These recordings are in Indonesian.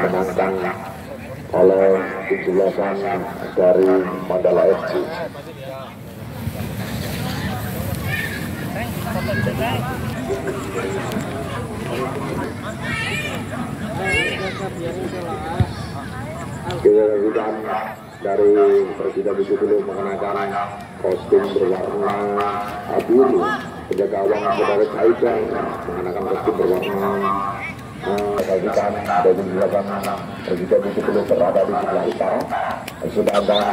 menantang oleh penjelasan dari Mandala FC. Lakukan dari Presiden itu dulu mengenakan kostum berwarna biru penjaga gawang saudara Saida mengenakan kostum berwarna saksikan dan menjelaskan Presiden itu dulu berada di sebelah utara sedangkan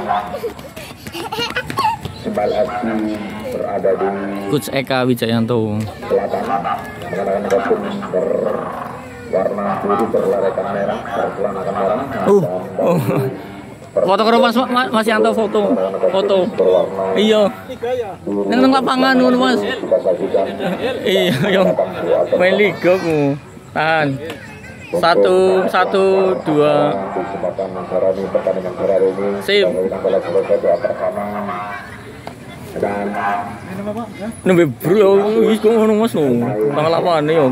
Simbal FC berada di Coach Eka Wijayanto selatan mengenakan kostum berwarna biru berlarikan merah berkelanakan merah Uh, oh. Foto karo Mas Mas Mas Yanto foto. Foto. Iya. Nang lapangan ngono Mas. Iya, yang main liga ku. Tahan. Satu, satu, dua. kesempatan pertandingan sore ini Sip. Kita bola selesai doa pertama dan Nembe bro, wis kok ngono Mas. Tang lapangan yo.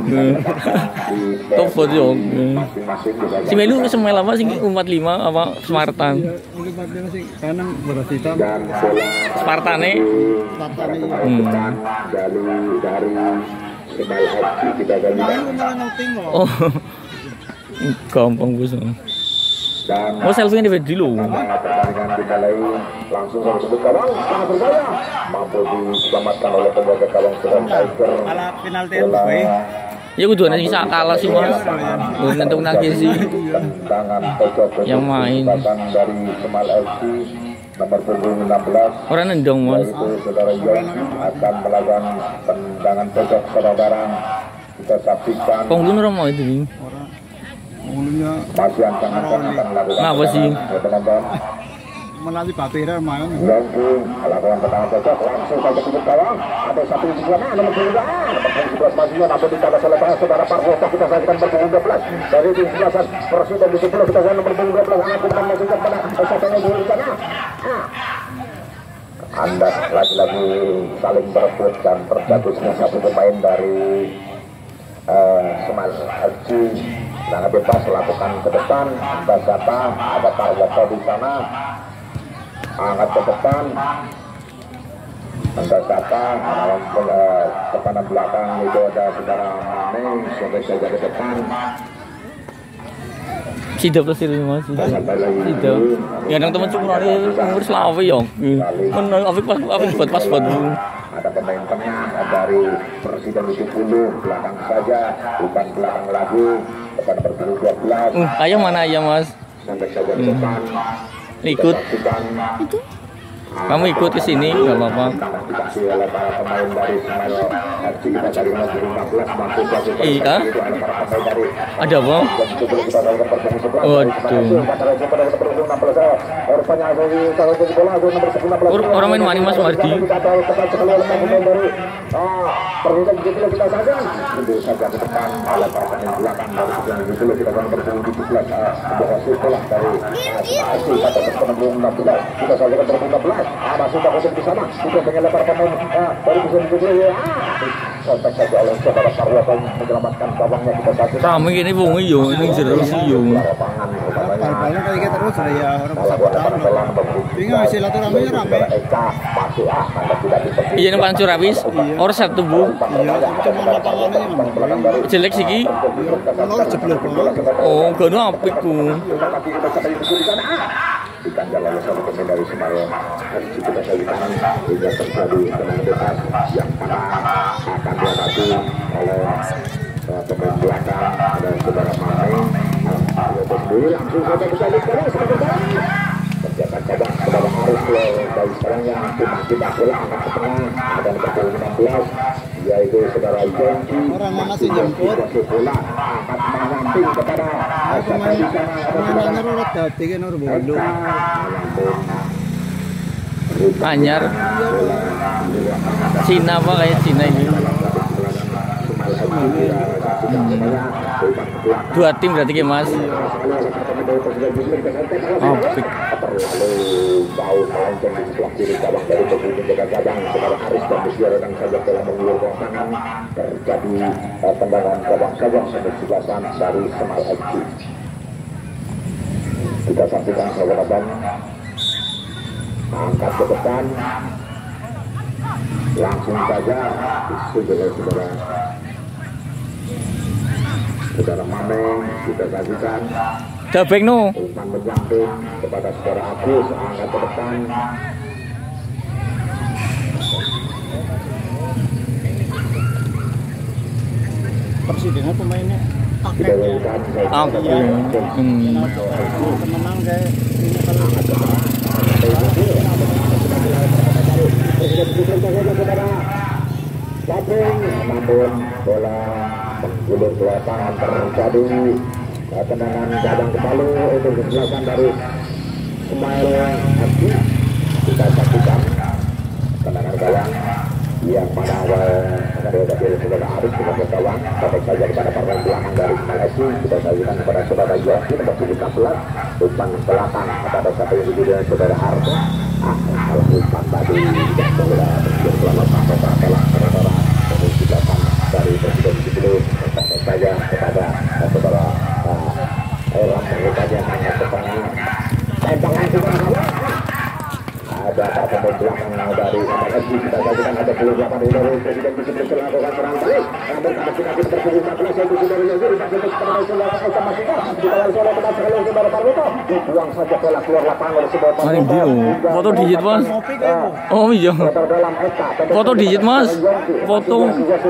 Top yo. masing-masing juga Si Melu semel apa sih umat lima apa Spartan? Kanang beras hitam, Spartane. depan dari dari Kita timur. Oh. Gampang bos. dan Oh selfie ini dulu. pertandingan dimulai langsung sama sebut gawang sangat berbahaya mampu diselamatkan oleh penjaga gawang Sudan Tiger Ala penalti bola Ya kudu sing sak kalah sih Mas. Nangis sih. pojok Yang main. dari Semal FC nomor punggung 16 Orang nendong Mas. yaitu saudara Yosi akan melakukan tendangan pojok saudara kita saksikan lu mau itu. Mulunya masih ancang-ancang akan melakukan Kenapa sih? tendangan. Ya, teman-teman melalui Batira main. Langsung langsung saja gawang ada satu di sana saudara Parwoto kita berpunggung 12 dari kita 12 anak dulu di sana. Ah. anda lagi-lagi saling berebut dan terjatuhnya satu pemain dari eh, Semal FC Sangat bebas lakukan ke depan. Anda siapa? Ada Karwoto di sana angkat ke depan. Dalam eh, tekanan belakang. Itu ada saudara Mane. Sobek saja ke depan? Sida plus itu Mas. Sampai Sida. Ya nang temen cukup hari umur selawe yo. Men apik pas apik buat pas buat. ada pemain tengah dari Presiden itu dulu belakang saja bukan belakang lagi. Depan berpuluh 12 Uh, ayam mana ayam Mas? sampai saja ke depan Ikut. Saksikan Kamu ikut ke sini enggak apa-apa. dikasih oleh para pemain dari Semal FC kita dari nomor 15 mampu jatuh ke Iya. ada apa? Waduh. Or- orang main mana, Mas Mardi? kita 16 ah masih tak kosong di sana kita pengen lebar pemain ah baru bisa dituju ya ah kontak saja oleh saudara Sarwoto menyelamatkan gawangnya kita saja Rame gini wong yo ning jero sih yo. kayak gitu terus ya orang ada pelan Bingung silaturahmi ah dipercaya Iya nang pancur habis. Or Sabtu Bu. Iya, cuma lapangannya Jelek sih ki. Oh, gono apik ku. Dikanjal oleh satu pemain dari Semarang. Dari situ kita lihat hingga terjadi tenang dekat yang mana akan dihadapi oleh uh, pemain belakang ada saudara Mane. Yoto sendiri langsung saja kita lihat terus kerjakan cabang saudara Arif dari sekarang yang cuma kita angkat ke tengah ada nomor punggung 16 yaitu saudara Orang mana sih jemput? Bola angkat menyamping kepada Aku main pemainnya urut dadi kan bulu. Anyar. Cina apa kayak Cina ini. Dua tim berarti Mas. Apik. Terlalu jauh melenceng di sebelah kiri cabang dari pemimpin jaga cabang saudara Aris dan Musiara dan saja telah mengulurkan tangan. Terjadi eh, tendangan cabang cabang sampai sebelasan dari Semal FC kita saksikan sahabat angkat ke depan. Langsung saja saudara saudara saudara Mameng kita saksikan Umpan menyamping kepada saudara Agus angkat ke depan Presidennya pemainnya kita lakukan Aku. Hmm. menang kayak ini kalau Capung namun bola menggulung ke lapangan terjadi tendangan gadang kembali itu kesalahan dari Ismail Abdi kita saksikan tendangan gawang yang mana awal dari dari saudara Arif sebagai gawang sampai saja kepada partai belakang dari Abdi kita saksikan kepada saudara Yosi nomor 17 umpan belakang kepada satu individu saudara Harto. Ah salah umpan tadi dan saudara berpikir selamat sampai salah saudara kemudian dari presiden itu sampai saja kepada eh, saudara Eram mereka hanya setengah tembakan saudara ada para pemain belakang dari MLSG kita sajikan ada puluh delapan dari presiden bisa melakukan serang balik namun ada kita kita terpilih 14 yaitu saudara Yazir dipakai kepada saudara Eka Masika dikawal oleh teman sekali saudara Parwito dibuang saja bola keluar lapangan oleh sebuah Paling dia, foto digit, Mas. Oh iya. Foto digit, Mas. Foto.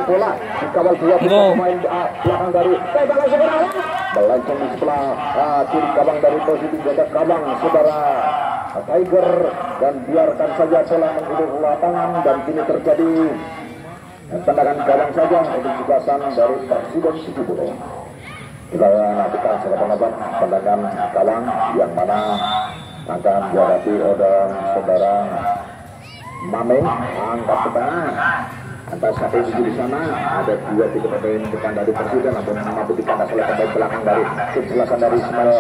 bola Enggak. melancong di sebelah ah, kiri gawang dari posisi jaga gawang saudara Tiger dan biarkan saja bola menghidup lapangan dan kini terjadi tendangan gawang saja untuk tugasan dari Presiden Situbondo. Kita nantikan sahabat-sahabat tendangan gawang yang mana akan dihadapi oleh saudara Mameng angkat ke tengah atas satu sisi di sana ada dua tiga pemain depan dari Persida namun mampu dikandas oleh pemain belakang dari tim selasan dari Ismail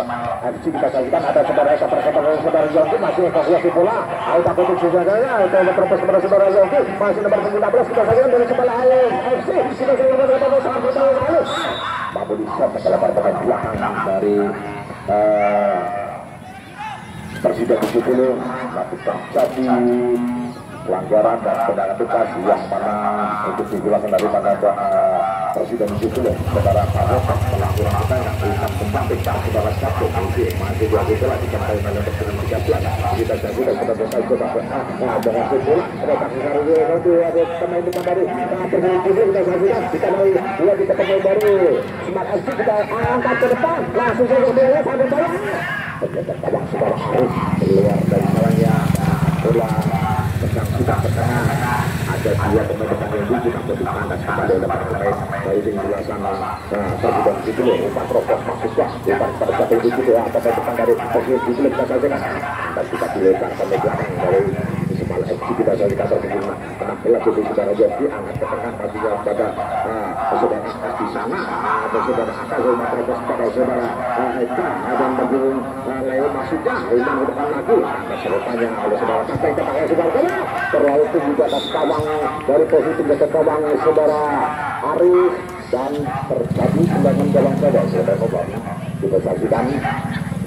FC kita saksikan ada saudara Perkata dari saudara Yongki masih evakuasi bola. Aita Kutuk saudaranya atau terlepas kepada saudara Yongki masih nomor 16 kita saksikan dari sebelah Alif FC kita saksikan dari saudara Sangat saudara Alif mampu diset oleh para pemain belakang dari Presiden 70 tapi terjadi pelanggaran dan tendangan tegas yang mana untuk dijelaskan dari mana uh, Presiden 70 saudara Faruk pelanggaran kita yang berikan pembantik tak saudara satu masih masih dua gitu lah dikenai oleh Presiden 13 kita jadi dan kita bisa ikut apa nah dengan sekolah ada kaki kari nanti ada pemain depan dari nah 70 kita saksikan kita mau dua kita pemain baru. Smart FC kita angkat ke depan. Langsung saja bola sampai bola ternyata kawan saudara Arif keluar dari salahnya bola sedang sudah ke tengah ada dua pemain depan yang lucu namun ditangkap kembali oleh para pemain dari tim sebelah sana nah terbuka di situ umpan rokok mahasiswa. Umpan pada satu di situ ya pemain depan dari posisi di situ kita saksikan dan kita dilebar pemain belakang dari FC kita saksikan terbuka enam belas itu saudara Joki angkat ke tengah kasihnya pada ah, saudara Akas di sana ada saudara Akas umpan rokok pada saudara ah, Eka dan bagi ah, Leo Masuknya umpan ke depan lagi. Ada serupannya oleh saudara Kata kita pakai saudara Kata terlalu tinggi di atas kawang dari posisi jaga kawang saudara Arif dan terjadi tendangan gawang saja saudara Kobang kita saksikan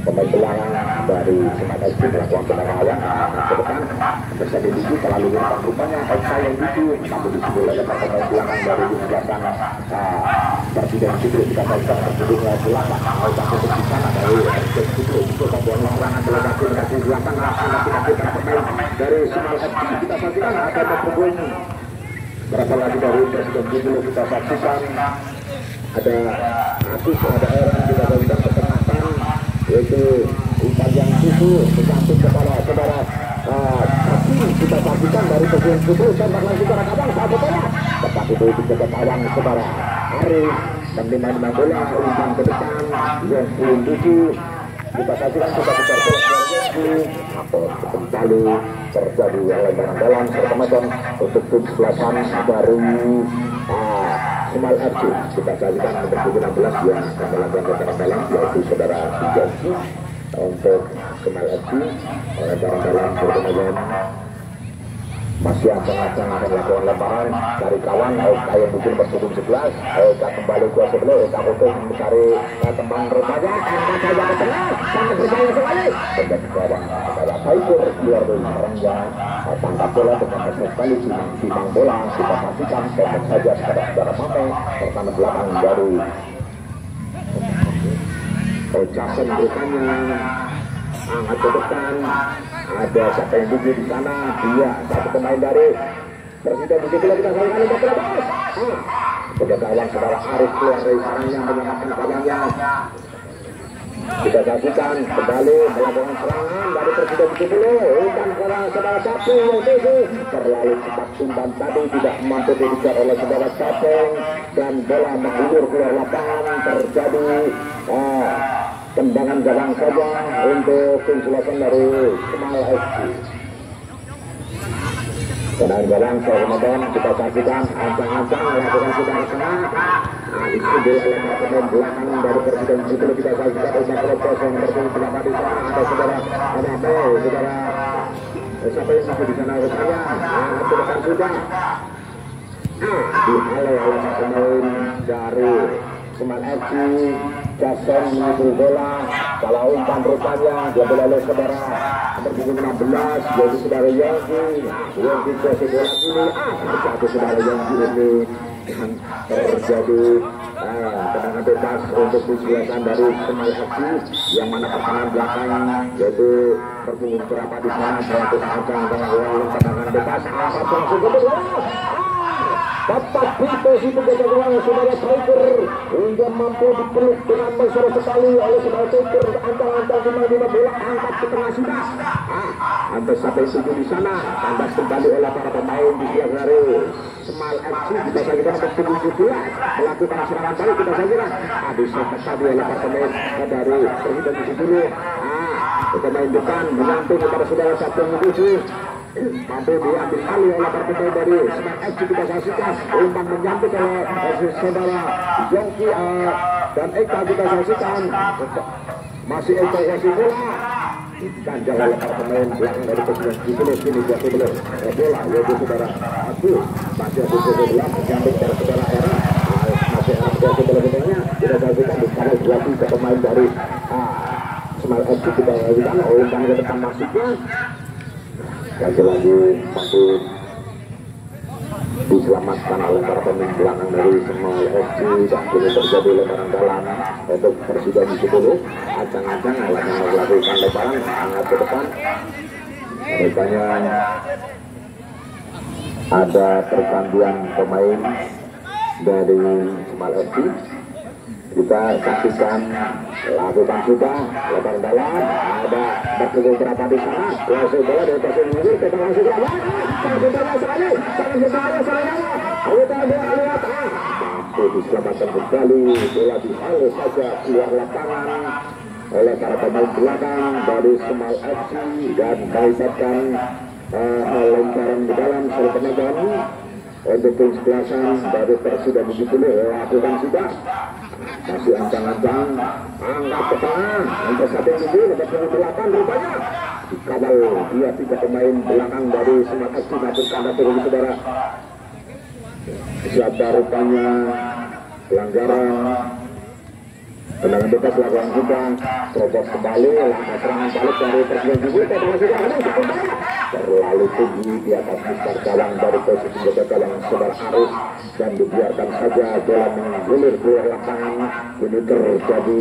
pemain belakang dari Semangat itu melakukan awal ke depan terjadi di terlalu rupanya yang itu pemain belakang dari Presiden itu ke belakang dari Presiden itu itu pembuat larangan delegasi delegasi belakang para pemain dari FC kita saksikan ada berasal lagi dari Presiden itu kita saksikan? Ada ada kita saksikan yaitu yang susu bergantung kepada saudara uh, tapi kita saksikan dari Presiden itu tembak langsung ke arah kabang satu bola tepat itu dijaga kawang saudara Arif dan lima lima bola umpan ke depan yang belum tujuh kita saksikan sudah besar atau kembali terjadi lebaran dalam serta macam untuk tim sebelasan dari ah, Kemal FC kita saksikan nomor 16 yang akan melakukan lebaran dalam yaitu saudara Joki untuk Kemal FC lebaran dalam serta macam masih ancang-ancang akan melakukan lemparan dari kawan yang mungkin berpunggung 11 Eka kembali ke sebelah Eka untuk mencari eh, teman rupanya angkat ke tengah sangat berbahaya sekali kawan kepada Taipur keluar dari sarangnya Eh, tangkap kali simang simang bola kita pastikan pendek saja pertama belakang Ocasen rupanya angkat ke ada siapa yang bugi di sana? Dia satu pemain dari Presiden. Begitu lagi kita kali bola bos ah penjaga gawang saudara Arif keluar dari sarangnya menyelamatkan kawannya kita saksikan kembali melakukan serangan dari Presiden begitu dan bola saudara Sapi yang itu terlalu cepat umpan tadi tidak mampu dikejar oleh saudara Capeng dan bola menggulur keluar lapangan terjadi ah, tendangan gawang saja untuk tim dari Kemal FC. Tendangan gawang saya kemudian kita saksikan ancang-ancang melakukan sudah kena. Nah, diambil oleh pemain belakang dari Presiden itu kita saksikan Umar Lopez yang berpuluh berapa di sana ada saudara ada apa saudara siapa yang masih di sana? Rupanya nah, ke depan sudah dihalau oleh pemain dari Seman FC Jason menyusul bola salah umpan rupanya dia oleh saudara. Punggung 16 yaitu saudara Yongki Yongki kuasai bola ini ah jatuh saudara Yongki ini dan terjadi. Ah, tendangan bebas untuk disebelasan dari Semal FC yang mana pertahanan belakang yaitu berpunggung berapa di sana satu ancang dengan tendangan bebas. Apa langsung ke dapat posisi penjaga gawang saudara Tiger hingga mampu dipeluk dengan mesra sekali oleh saudara Tiger. Antang-antang di mana bola angkat ke tengah sudah. Ah, sampai tujuh di sana. Tandas kembali oleh para pemain di sebelah dari Semal FC kita kita dapat tujuh belas melakukan serangan balik kita lah. Ah, disokak tadi oleh para pemain dari Presiden di dulu ah, pemain depan menyamping kepada saudara satu yang mampu diambil alih oleh pemain dari Semarang FC kita saksikan umpan menyambut oleh eh, saudara Yongki eh, dan Eka kita saksikan masih Eka kasih bola diganjal oleh para pemain belakang dari Presiden Jibulus sini jatuh belum eh, bola yaitu saudara Aku masih ada bola bola menyambut dari saudara Era Ah, masih ada jatuh bola bolanya kita saksikan dikawal dua tiga pemain dari ah, Semarang FC kita saksikan umpan ke depan masuknya lagi-lagi mampu diselamatkan oleh para pemain belakang dari Semal FC dan kini terjadi lebaran dalam untuk di 10 acang-acang alatnya melakukan lebaran sangat ke depan. Rupanya ada pergantian pemain dari Semal FC kita saksikan lakukan sudah lebar dalam. Ada berpukul berapa di sana. Langsung bola dari pasir mundur kita langsung bawah sangat berbahaya sekali. Sangat berbahaya sekali. Kita bola lewat ah mampu diselamatkan kembali. Bola dihalus saja. Keluar lapangan. Oleh para pemain belakang dari Semal FC dan melibatkan uh, lemparan di dalam satu tenaga untuk tim sebelasan dari Persida begitu lakukan sudah masih ancang-ancang. Angkat ke tengah untuk satu minggu punggung delapan rupanya. Dikawal dia tiga pemain belakang dari FC maupun kanda turun saudara. Siapa rupanya? Pelanggaran. Tendangan bebas lakukan juga. Terobos kembali. Langkah serangan balik dari Jubir tapi masih ada terlalu tinggi di atas mistar gawang dari posisi penjaga gawang saudara Arif dan dibiarkan saja bola menggulir keluar lapangan. Ini terjadi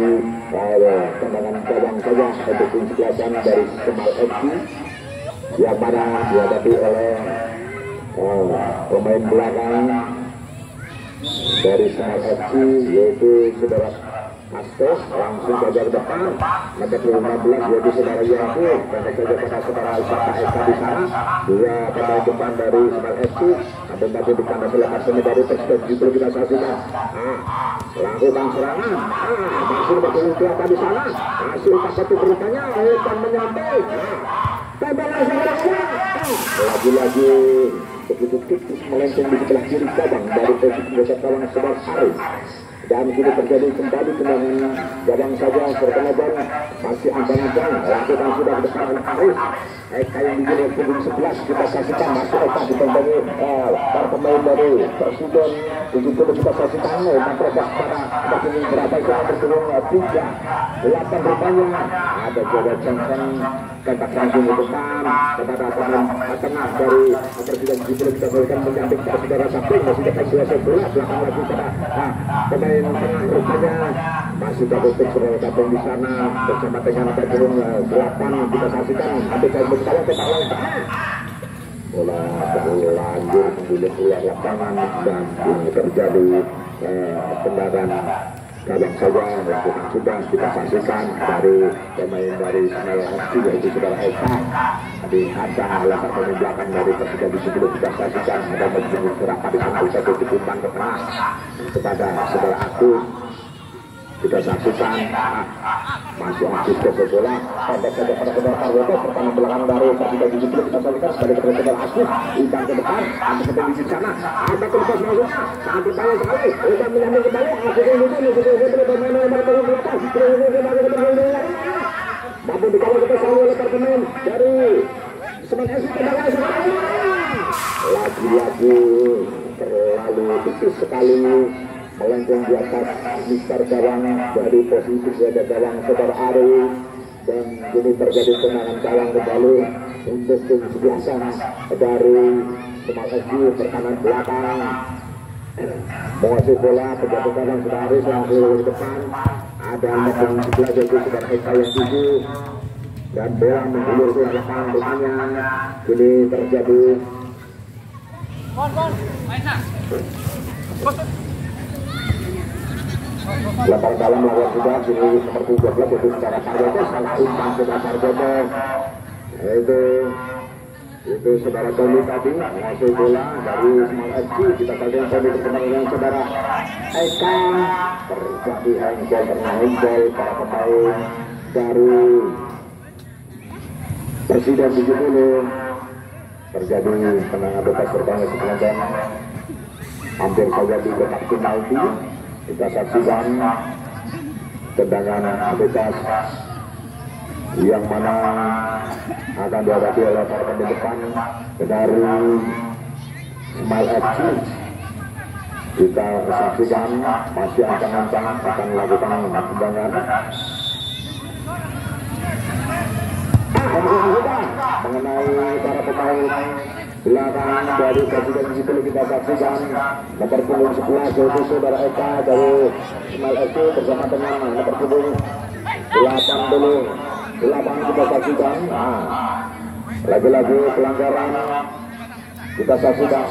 uh, tendangan gawang saja untuk tim sebelasan dari Kemal FC yang mana dihadapi oleh uh, pemain belakang dari Kemal FC yaitu saudara Astos langsung saja ke depan. Nomor 15 yaitu saudara Yangku dan saja pada saudara Isaka Eka di sana. Dua pemain depan dari Semal FC ada tadi di kandang selepas ini dari Persib juga kita saksikan. Ah, lakukan serangan. Masih betul kelapa di sana? Hasil satu beritanya umpan menyampai lagi-lagi begitu tipis melenceng di sebelah kiri cabang dari posisi penjaga kawan Arif dan kini terjadi kembali tendangan gadang saja bertenaga masih ancang-ancang lakukan sudah ke depan Aris Eka yang digini punggung 11 kita saksikan masih Eka ditembangi eh, para pemain dari Presiden. 70 kita saksikan umpan terobak pada berpunggung berapa itu berpunggung 3 8 rupanya. Ada Jodoh Johnson kontak langsung depan kepada pemain tengah dari Presiden 70 kita berikan menyamping pada saudara Saping masih dekat 11 belakang lagi pada nah, pemain tengah rupanya masih tertutup saudara Saping di sana bersama dengan berpunggung 8 kita saksikan ada saya berkala ke bawah bola berlanjut membilik keluar lapangan dan terjadi eh, kadang saja lakukan sudah kita saksikan dari pemain dari Senayan FC yaitu saudara Eka. Dihadang oleh pemain belakang dari Persija di sebelum kita saksikan. Ada menjadi gerakan di sana bisa tutup umpan ke tengah. Kepada saudara Agus kita saksikan masih aktif ke bola pendek saja pada saudara Karwoto pertama belakang dari Persija di sebelum kita saksikan sebagai saudara Agus ikan ke depan ada ketemu di sana. Ada kelupas masuk. Sangat berbahaya sekali ikan menyambung kembali Agus ini ini ini bermain nomor delapan namun dikawal kita selalu oleh pemain dari Semen FC tendangan lagi-lagi terlalu tipis sekali melengkung di atas Mister Gawang dari posisi jaga gawang saudara Ari dan ini terjadi tendangan gawang kembali untuk tim sebelasan dari Semal SG pertahanan belakang. Menguasai bola penjaga gawang saudara Ari langsung ke depan. Ada nomor sebelah yaitu saudara Eka yang tujuh. Dan bola menggulur ke lapangan bertanya ini terjadi Lepas dalam lawan sudah kini nomor 13 itu secara Sarjono salah umpan saudara Sarjono itu itu saudara Tony tadi ngasih bola dari Small FC kita tadi Tony bertemu dengan saudara Eka. Terjadi handball karena handball para pemain dari Presiden 70 terjadi tendangan bebas berbanyak sepanjang hampir saja di kotak penalti kita saksikan tendangan bebas yang mana akan dihadapi oleh para pemain depan dari Smile FC kita saksikan masih ancang-ancang akan melakukan tendangan mengenai para pemain belakang dari Presiden Sipil kita saksikan nomor punggung 11 yaitu saudara Eka dari Smile FC bersama dengan nomor punggung 8 dulu 8 kita saksikan nah, lagi-lagi pelanggaran kita saksikan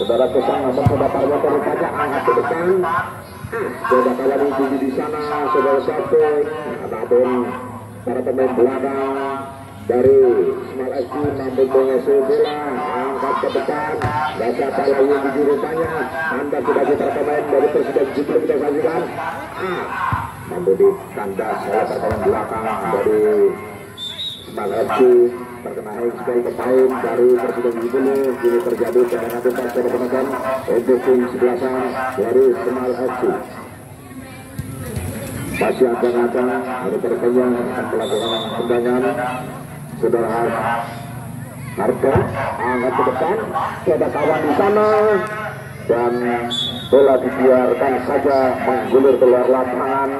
saudara kesang namun saudara Parwoto rupanya angkat ke depan. Saudara kalian tinggi di sana saudara satu namun para pemain belakang dari Small FC mampu mengasuh bola angkat ke depan baca Palayu di rupanya anda para pemain dari Presiden juga kita saksikan ah, mampu ditandas oleh pertahanan belakang dari Small FC terkena sebagai pemain dari Presiden Jibulu ini terjadi depan pada penonton untuk tim sebelasan dari Small FC masih ancang-ancang ada perpanjang akan melakukan saudara. Harto angkat ke depan ada kawan di sana. Dan bola dibiarkan saja menggulir keluar lapangan.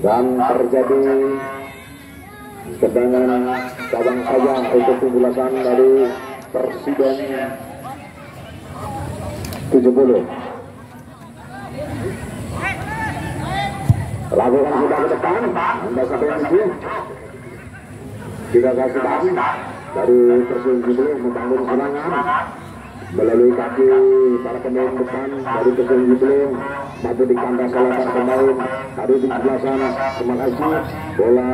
Dan terjadi tendangan cabang saja untuk pembulasan dari Presiden 70 lakukan sudah ke depan anda sampai yang itu kasih tahu dari Persib Jibli membangun serangan. Melalui kaki para pemain depan dari Persib Jibli mampu dikandas oleh para pemain. Tadi di sebelah sana. Terima kasih. Bola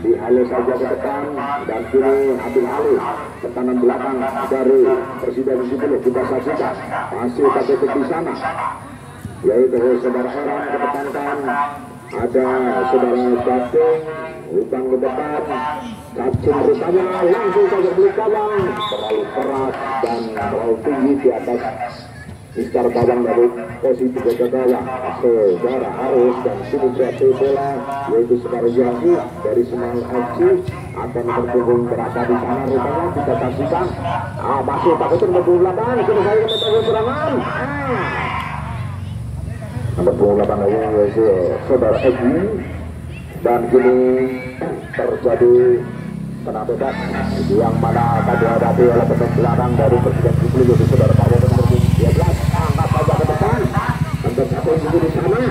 dihalus saja ke depan. Dan kini ambil alih tekanan belakang dari Presiden Jibli kita saksikan. Masih kaki di sana. Yaitu saudara Heran kedepankan ada saudara Jatung Utang ke depan Cacing rupanya langsung saja beli kawan Terlalu keras dan terlalu tinggi di atas. Mister Bawang dari posisi jaga gawang Saudara Arus dan berarti bola yaitu Saudara Yogi dari Semal FC akan berhubung berada di sana rupanya kita saksikan. Ah, masih takut berbulu belakang kini saya mengetahui serangan ah. Nomor 28 lagi yaitu Saudara Egi dan kini terjadi kena yang mana akan dihadapi oleh pemain belakang dari Presiden Republik yaitu Saudara Pak Woto nomor 12 angkat saja ke depan. Angkat satu yang di sana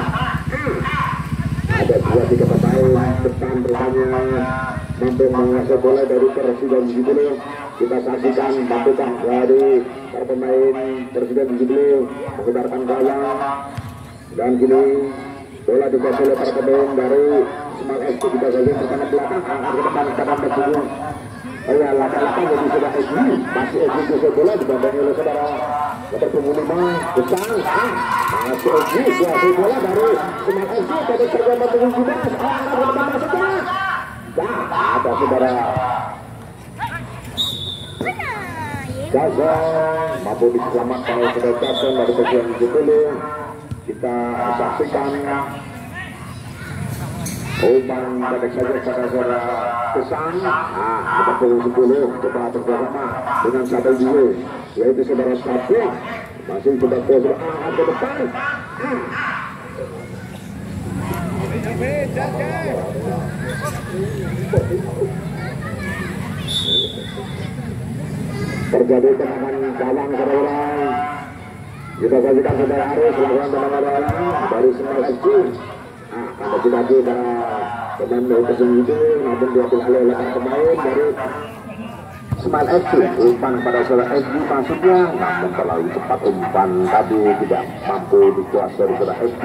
ada dua tiga pemain depan rupanya mampu menguasai bola dari Presiden Republik kita saksikan bantukan dari para pemain Presiden Republik mengedarkan gawang dan kini bola dikuasai oleh para pemain dari Semal FC kita saja bersama belakang angkat ke depan kanan Oh ya, laka-laka jadi sudah SD masih SD kuasai bola dibandangi oleh saudara. Nomor punggung lima besar ah, masih SD kuasai bola dari FC pada saja nomor punggung lima angkat ke depan masuknya Dah, ada saudara. Gazon mampu diselamatkan oleh saudara Gazon dari bagian dulu kita saksikan umpan pendek saja pada saudara pesan nah kita pukul 10 coba bersama dengan satu dua. Yaitu saudara Sabik masih coba ke ke depan. Hmm. terjadi tendangan gawang saudara kita saksikan saudara Arus melakukan tendangan gawang dari Semal FC nah lagi para pemain dari ke sini itu namun oleh para pemain dari Semal FC umpan pada saudara SG masuknya namun terlalu cepat umpan. Tadi tidak mampu dikuasai saudara SG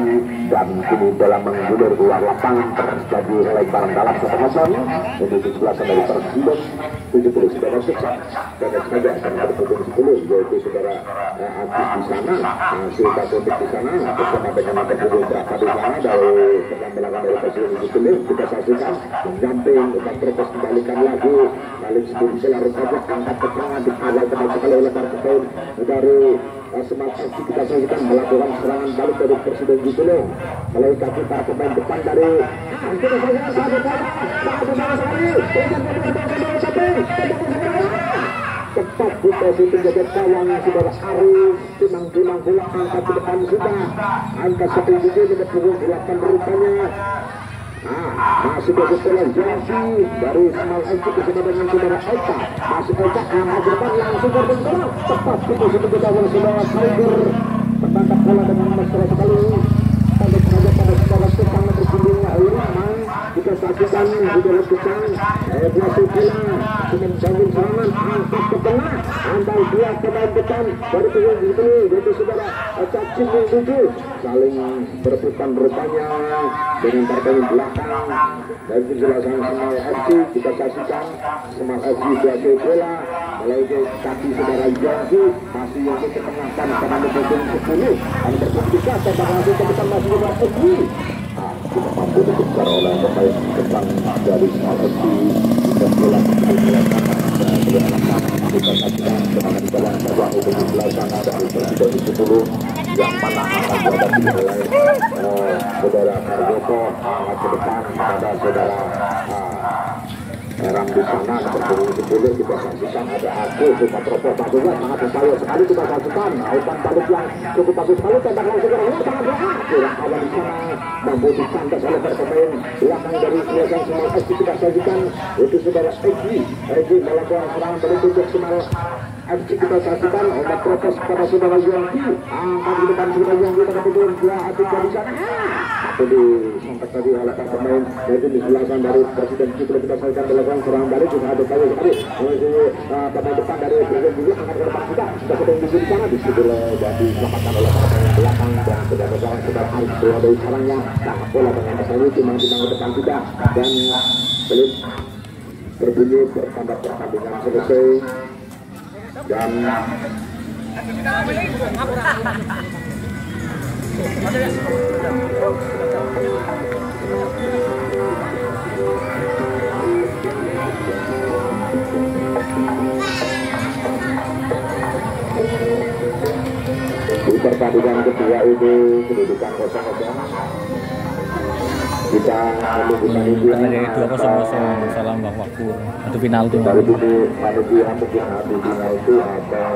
dan kini dalam menggulir keluar lapangan terjadi lebaran dalam satu meter. Menuju sebelasan dari Persibon 70 saudara sukses dan saja akan berpukul 10 yaitu saudara eh, Aktif di sana hasil Katolik di sana bersama dengan nomor punggung berapa di sana dari tekan belakang dari Persibon 70 kita saksikan menyamping dan terus kembalikan lagi balik sendiri selalu angkat ke tengah di awal kembali oleh para pemain dari uh, FC kita saksikan melakukan serangan balik dari Presiden Gusolo melalui kaki para pemain depan dari Ah, kita tepat di posisi jaga gawang saudara Arif timang-timang bola angkat ke depan sudah angkat satu gigi dengan pukul 8 rupanya Nah, masih bola Jasi dari Semal FC bersama dengan saudara Eka. Masih angkat ke depan langsung korban. Tepat di posisi gawang saudara Tiger. Tertangkap bola dengan mesra sekali. Pendek saja pada saudara Tukang bersembunyi Irama. Di Tukang. Eh, Blasi Gila. Dengan bangun serangan. Angkat ke tengah. Andai dua pemain depan. Dari pihak itu. Yaitu saudara Cacing yang tujuh. Saling berebutan rupanya. Dengan partai belakang. Dan penjelasan Semal FC kita saksikan. Semal FC berhasil bola melalui kaki saudara Yongki masih Yongki ke tengah dan pada mendukung 10 dan tetap langsung ke depan. Masih FC tidak mampu dari dan ke belakang kita saksikan serangan di bawah bawah untuk di sebelah sana dari Presiden 10 yang mana akan dihadapi oleh eh, saudara angkat ke depan pada saudara ah, Erang di sana punggung 10 kita saksikan ada aku Suka Tropo Paduga sangat upaya sekali kita saksikan. Umpan balik yang cukup bagus sekali tembak langsung ke rumah sangat belakang kurang awal di sana mampu dicantas oleh para pemain. Belakang dari Siasan Semal FC kita saksikan. Itu saudara Egi Egi melakukan serangan dari tunjuk Semal FC kita saksikan obat protes pada saudara Yongki angkat di depan saudara Yongki pada punggung dua Atika di sana. Tapi disangkat tadi oleh para pemain yaitu di sebelah sana dari Presiden juga kita saksikan melakukan serangan balik juga ada kali menuju uh, pemain depan dari Presiden juga angkat ke depan kita sudah ketemu di sana di situ dan diselamatkan oleh para pemain belakang. Dan sudah berjalan sudah harus keluar dari sarangnya. Tangkap bola dengan asal itu timang-timang ke depan kita dan belum berbunyi bertambah pertandingan selesai dan Di pertandingan kedua itu kedudukan kosong kosong. Hmm, panitia karena jadi dua kosong kosong salah Mbak Wakur. Ada penalti. dari mungkin nanti itu atau